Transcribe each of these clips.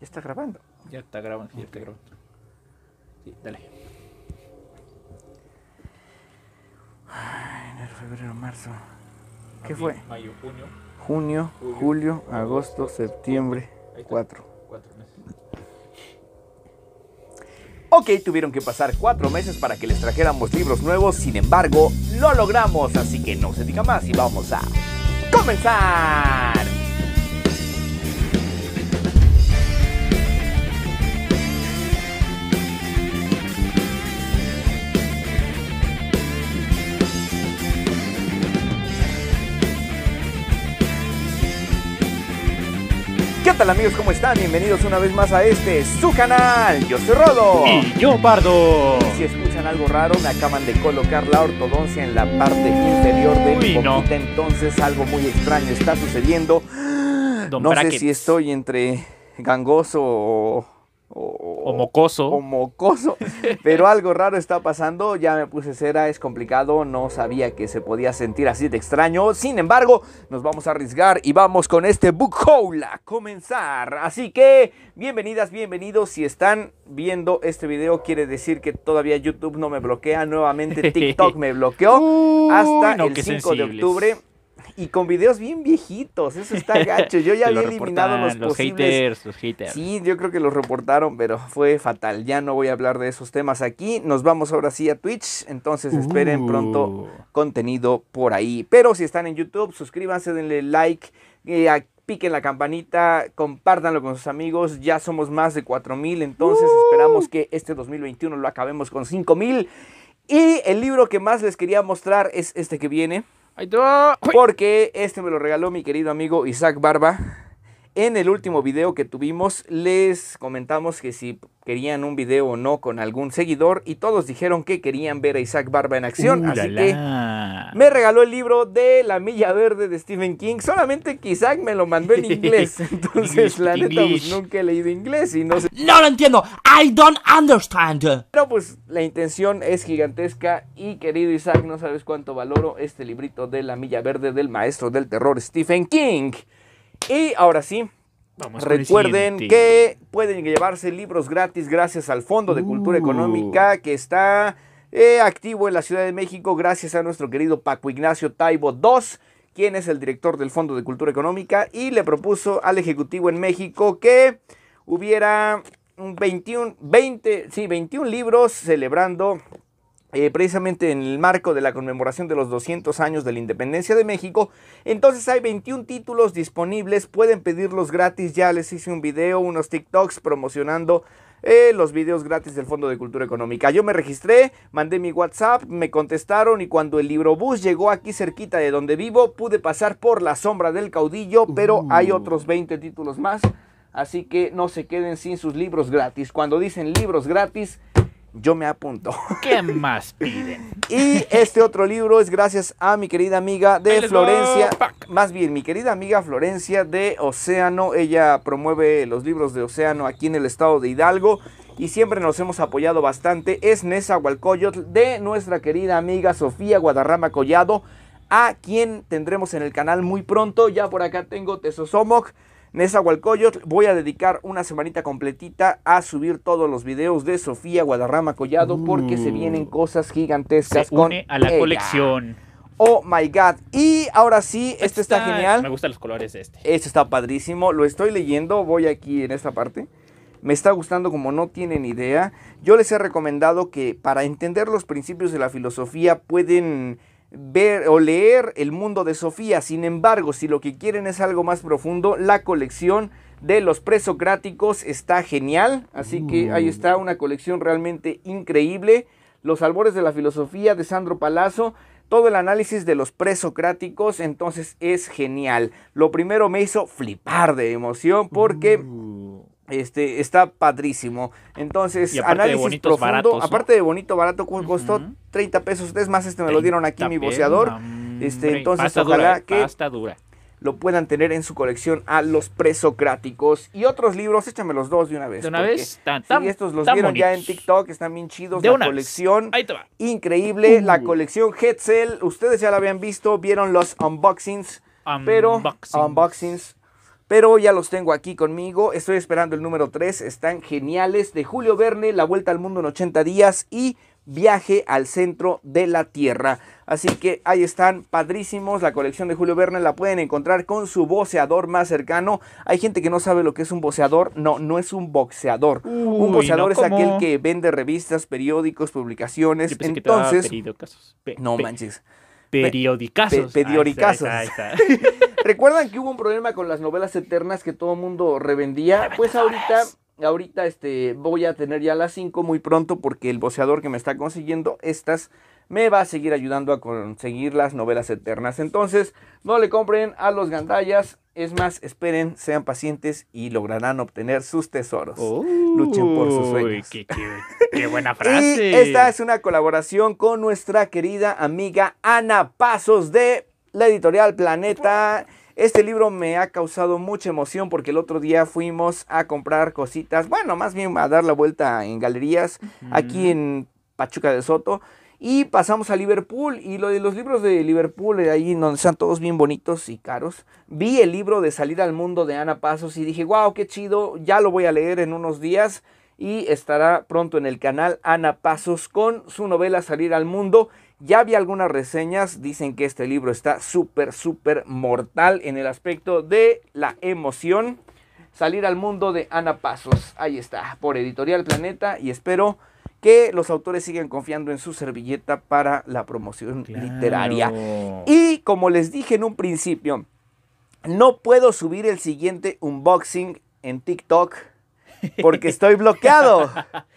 Ya está grabando. Ya está grabando, ya está grabando. Sí, dale. Enero, febrero, marzo. ¿Qué Abril, fue? Mayo, junio, Junio, Julio, julio, agosto, agosto, septiembre. Cuatro. cuatro meses. Ok, tuvieron que pasar cuatro meses para que les trajéramos libros nuevos, sin embargo, lo logramos, así que no se diga más y vamos a comenzar. ¿Qué tal amigos? ¿Cómo están? Bienvenidos una vez más a este, su canal. Yo soy Rodo. Y yo, Pardo. Si escuchan algo raro, me acaban de colocar la ortodoncia en la parte inferior de mi no. boquita, entonces algo muy extraño está sucediendo. Don no sé si estoy entre gangoso o, O mocoso. o mocoso, pero algo raro está pasando. Ya me puse cera, es complicado, no sabía que se podía sentir así de extraño. Sin embargo, nos vamos a arriesgar y vamos con este book haul a comenzar. Así que, bienvenidas, bienvenidos. Si están viendo este video, quiere decir que todavía YouTube no me bloquea. Nuevamente TikTok me bloqueó Uy, hasta no, el qué 5 de octubre. Y con videos bien viejitos, eso está gacho. Yo ya lo había eliminado los, los posibles haters, los haters. Sí, yo creo que los reportaron, pero fue fatal. Ya no voy a hablar de esos temas aquí. Nos vamos ahora sí a Twitch, entonces esperen Uh. pronto contenido por ahí. Pero si están en YouTube, suscríbanse, denle like, eh, piquen la campanita, compártanlo con sus amigos. Ya somos más de 4000, entonces esperamos que este 2021 lo acabemos con 5000. Y el libro que más les quería mostrar es este que viene. Ahí te va. Uy. Porque este me lo regaló mi querido amigo Isaac Barba. En el último video que tuvimos les comentamos que si querían un video o no con algún seguidor y todos dijeron que querían ver a Isaac Barba en acción. Uh, así la, que la. me regaló el libro de La Milla Verde de Stephen King. Solamente que Isaac me lo mandó en inglés. Entonces English, la neta pues, nunca he leído inglés y no sé. No lo entiendo. I don't understand. Pero pues la intención es gigantesca y querido Isaac, no sabes cuánto valoro este librito de La Milla Verde del maestro del terror Stephen King. Y ahora sí, Vamos recuerden que pueden llevarse libros gratis gracias al Fondo de Cultura Uh. Económica que está eh, activo en la Ciudad de México gracias a nuestro querido Paco Ignacio Taibo II, quien es el director del Fondo de Cultura Económica y le propuso al Ejecutivo en México que hubiera un 21, 20, sí, 21 libros celebrando eh, precisamente en el marco de la conmemoración de los 200 años de la independencia de México. Entonces hay 21 títulos disponibles, pueden pedirlos gratis, ya les hice un video, unos TikToks promocionando eh, los videos gratis del Fondo de Cultura Económica. Yo me registré, mandé mi WhatsApp, me contestaron y cuando el librobús llegó aquí cerquita de donde vivo, pude pasar por la sombra del caudillo, pero hay otros 20 títulos más. Así que no se queden sin sus libros gratis. Cuando dicen libros gratis, yo me apunto. ¿Qué más piden? Y este otro libro es gracias a mi querida amiga de Florencia, más bien mi querida amiga Florencia de Océano. Ella promueve los libros de Océano aquí en el estado de Hidalgo y siempre nos hemos apoyado bastante. Es Nezahualcóyotl de nuestra querida amiga Sofía Guadarrama Collado, a quien tendremos en el canal muy pronto. Ya por acá tengo Tesosomoc. Nezahualcóyotl, voy a dedicar una semanita completita a subir todos los videos de Sofía Guadarrama Collado porque se Uh. vienen cosas Se gigantescas con une a la ella. colección. Oh my god. Y ahora sí, este está, Me genial. gustan los colores de este. Este está padrísimo. Lo estoy leyendo. Voy aquí en esta parte. Me está gustando como no tienen idea. Yo les he recomendado que para entender los principios de la filosofía pueden ver o leer El mundo de Sofía. Sin embargo, si lo que quieren es algo más profundo, la colección de los presocráticos está genial. Así que ahí está una colección realmente increíble. Los albores de la filosofía de Sandro Palazzo. Todo el análisis de los presocráticos, entonces es genial. Lo primero me hizo flipar de emoción porque Uh. Este, está padrísimo. Entonces, de análisis bonitos, profundo. baratos, ¿no? Aparte de bonito, barato, costó Ujú. 30 pesos. Es más, este me lo dieron aquí mi boceador. hombre, Este, entonces, pasta ojalá dura, que Pasta dura. lo puedan tener en su colección a los presocráticos. Y otros libros, échame los dos de una vez. De una vez, tan, sí, estos los tan vieron ya en. TikTok, están bien chidos. De la una vez. colección Ahí te va. increíble. La Uh. colección Hetzel, ustedes ya la habían visto, vieron los unboxings, pero Unboxings. Pero ya los tengo aquí conmigo. Estoy esperando el número 3. Están geniales. De Julio Verne, La Vuelta al Mundo en 80 días y Viaje al Centro de la Tierra. Así que ahí están, padrísimos. La colección de Julio Verne la pueden encontrar con su boceador más cercano. Hay gente que no sabe lo que es un boceador. No, no es un boxeador. un boceador no, es aquel que vende revistas, periódicos, publicaciones. Que te Entonces, no manches. Periodicazos. pe- periodicazos. Ahí está, ahí está. ¿Recuerdan que hubo un problema con las novelas eternas que todo el mundo revendía? Pues ahorita, ahorita este, voy a tener ya las 5 muy pronto porque el boceador que me está consiguiendo estas me va a seguir ayudando a conseguir las novelas eternas. Entonces, no le compren a los gandallas. Es más, esperen, sean pacientes y lograrán obtener sus tesoros. Luchen por sus sueños. Qué, qué- qué buena frase. Y esta es una colaboración con nuestra querida amiga Ana Pasos de la editorial Planeta. Este libro me ha causado mucha emoción porque el otro día fuimos a comprar cositas, bueno, más bien a dar la vuelta en galerías aquí en Pachuca de Soto. Y pasamos a Liverpool y lo de los libros de Liverpool, eh, ahí donde están todos bien bonitos y caros. Vi el libro de Salir al Mundo de Ana Pasos y dije, wow, qué chido, ya lo voy a leer en unos días y estará pronto en el canal Ana Pasos con su novela Salir al Mundo. Ya vi algunas reseñas, dicen que este libro está súper, súper mortal en el aspecto de la emoción. Salir al Mundo de Ana Pasos, ahí está, por Editorial Planeta y espero que los autores sigan confiando en su servilleta para la promoción literaria. Y como les dije en un principio, no puedo subir el siguiente unboxing en TikTok porque estoy bloqueado.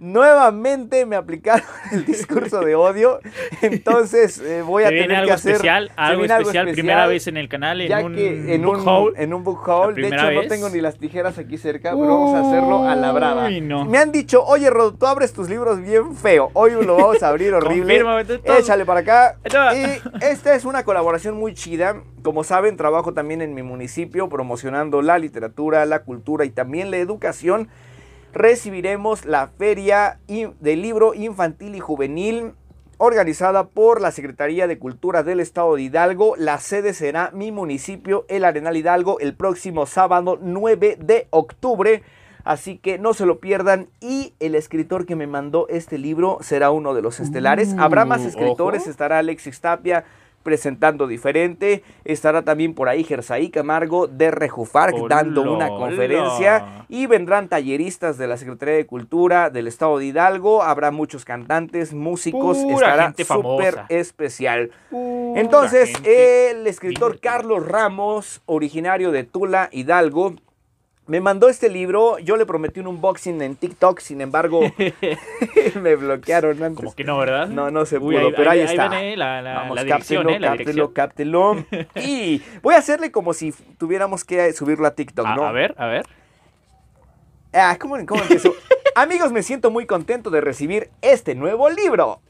Nuevamente me aplicaron el discurso de odio, entonces eh, voy a tener algo que hacer especial, algo viene especial, primera vez en el canal, en ya un que en book un, haul. en un book haul. De hecho, no tengo ni las tijeras aquí cerca, pero vamos a hacerlo a la brava. Uy, no. Me han dicho, oye, Rod, tú abres tus libros bien feo. Hoy lo vamos a abrir horrible. Échale para acá. Y esta es una colaboración muy chida. Como saben, trabajo también en mi municipio promocionando la literatura, la cultura y también la educación. Recibiremos la Feria del Libro Infantil y Juvenil organizada por la Secretaría de Cultura del Estado de Hidalgo. La sede será mi municipio, el Arenal Hidalgo, el próximo sábado 9 de octubre. Así que no se lo pierdan. Y el escritor que me mandó este libro será uno de los estelares. Habrá más Uh, escritores. Estará Alexis Tapia presentando diferente. Estará también por ahí Gersaí Camargo de Rejufarc dando una conferencia. Y vendrán talleristas de la Secretaría de Cultura del Estado de Hidalgo. Habrá muchos cantantes, músicos. Pura Estará súper especial. Pura Entonces, el escritor. Carlos Ramos, originario de Tula, Hidalgo, me mandó este libro. Yo le prometí un unboxing en TikTok, sin embargo, me bloquearon antes. Como que no, ¿verdad? No, no se Uy, pudo, pero ahí, está. viene la, la, Vamos, la cáptelo, ¿eh? La cáptelo, cáptelo. Y voy a hacerle como si tuviéramos que subirlo a TikTok, ¿no? a ver, a ver. Ah, ¿cómo, cómo empiezo? Amigos, me siento muy contento de recibir este nuevo libro.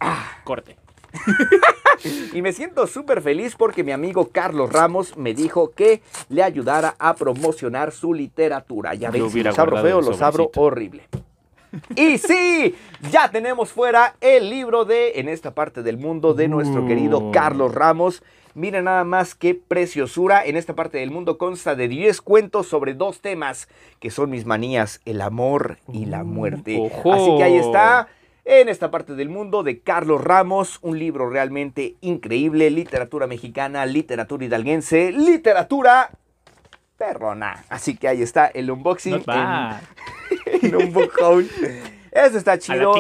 Corte. Y me siento súper feliz porque mi amigo Carlos Ramos me dijo que le ayudara a promocionar su literatura. Ya Yo ven, si hubiera los abro guardado feo, el los abro sobrecito. horrible. Y sí, ya tenemos fuera el libro de En esta parte del mundo de nuestro querido Uh. Carlos Ramos. Miren nada más qué preciosura. En esta parte del mundo consta de 10 cuentos sobre dos temas que son mis manías, el amor y la muerte. Ojo. Así que ahí está. En esta parte del mundo de Carlos Ramos, un libro realmente increíble, literatura mexicana, literatura hidalguense, literatura perrona. Así que ahí está el unboxing en, en un book haul. Eso está chido.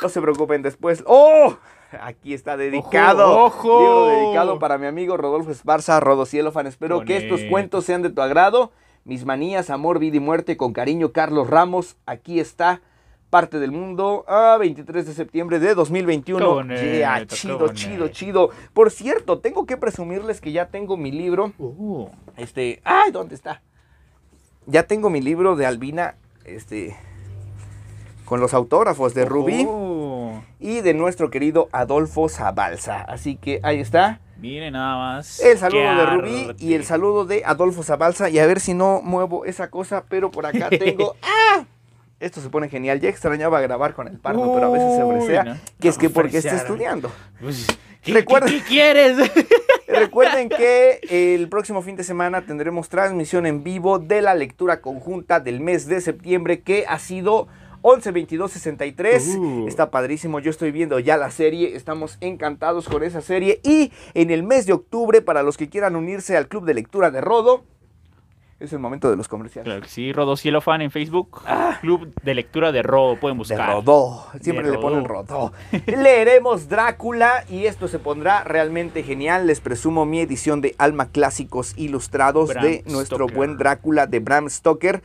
No se preocupen después. ¡Oh! Aquí está dedicado. Ojo, ojo. Libro dedicado para mi amigo Rodolfo Esparza, Rodocielofan. Espero que estos cuentos sean de tu agrado. Mis manías, amor, vida y muerte, con cariño, Carlos Ramos. Aquí está. Parte del mundo a 23 de septiembre de 2021. Qué bonito, Yeah, qué chido, chido, chido. Por cierto, tengo que presumirles que ya tengo mi libro. Uh, Este, ay, ¿dónde está? Ya tengo mi libro de Albina, este, con los autógrafos de Rubí ojo. y de nuestro querido Adolfo Zabalza. Así que ahí está. Miren nada más. El saludo qué de Rubí arte. y el saludo de Adolfo Zabalza. Y a ver si no muevo esa cosa, pero por acá tengo. ¡Ah! Esto se pone genial. Ya extrañaba grabar con el pardo, pero a veces se no. Que es que porque está estudiando. Pues, ¿qué, qué quieres? Recuerden que el próximo fin de semana tendremos transmisión en vivo de la lectura conjunta del mes de septiembre que ha sido 11 22 63. Uh. Está padrísimo. Yo estoy viendo ya la serie. Estamos encantados con esa serie. Y en el mes de octubre, para los que quieran unirse al club de lectura de Rodo, es el momento de los comerciales. Claro que sí, Rodo Cielo Fan en Facebook. Club de lectura de Rodo, pueden De buscar. Rodó, siempre De le ponen Rodó. Rodó. Leeremos Drácula y esto se pondrá realmente genial. Les presumo mi edición de Alma Clásicos Ilustrados Bram de nuestro Stoker. buen Drácula de Bram Stoker.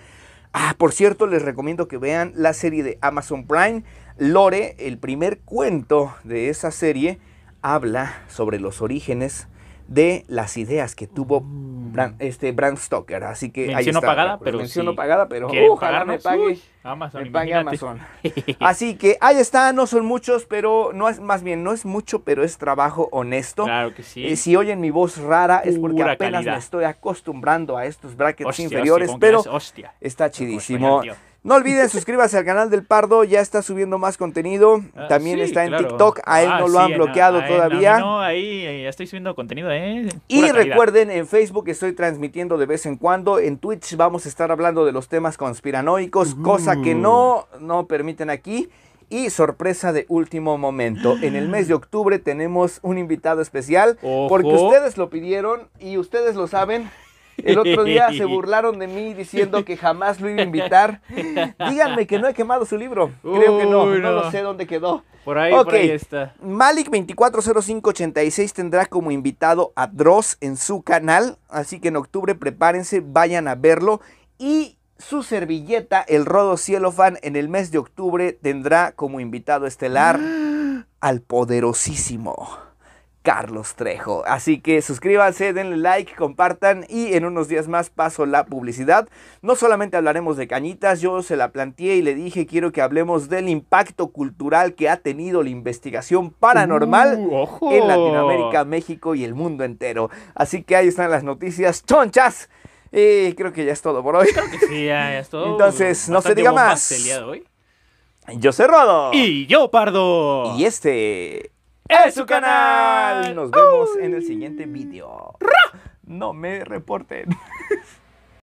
Ah, por cierto, les recomiendo que vean la serie de Amazon Prime. Lore, el primer cuento de esa serie, habla sobre los orígenes de las ideas que tuvo Bram, este, Bram Stoker. Así que ahí Mención no está, pagada, pero Mención sí. no pagada, pero ¿Quieren ojalá me pague. Uy, Amazon, Me pague imagínate. Amazon. Así que ahí está, no son muchos, pero no es más bien, no es mucho, pero es trabajo honesto. Claro que sí. Eh, si oyen mi voz rara es porque Pura apenas calidad. me estoy acostumbrando a estos brackets Hostia, inferiores, hostia, ¿cómo pero? Hostia. está chidísimo. No olviden suscribirse al canal del Pardo, ya está subiendo más contenido. Ah, También sí, está en claro. TikTok, a él Ah, no lo sí, han bloqueado a él no, todavía. ahí, ya estoy subiendo contenido, ¿eh? Y calidad. recuerden, en Facebook estoy transmitiendo de vez en cuando. En Twitch vamos a estar hablando de los temas conspiranoicos, cosa que no, no permiten aquí. Y sorpresa de último momento. En el mes de octubre tenemos un invitado especial. Ojo. Porque ustedes lo pidieron y ustedes lo saben. El otro día se burlaron de mí diciendo que jamás lo iba a invitar. Díganme que no he quemado su libro. Creo que no, no lo sé dónde quedó. Por ahí, Ok. por ahí está. Malik240586 tendrá como invitado a Dross en su canal, así que en octubre prepárense, vayan a verlo. Y su servilleta, el Rodo Cielo Fan, en el mes de octubre tendrá como invitado estelar al poderosísimo Carlos Trejo. Así que suscríbanse, denle like, compartan y en unos días más paso la publicidad. No solamente hablaremos de cañitas, yo se la planteé y le dije quiero que hablemos del impacto cultural que ha tenido la investigación paranormal Uh, en Latinoamérica, México y el mundo entero. Así que ahí están las noticias chonchas. Y creo que ya es todo por hoy. Sí, ya, ya es todo. Entonces, no se diga más. hoy. Yo soy Rodo. Y yo, Pardo. Y este es su canal. Nos vemos en el siguiente video. No me reporten.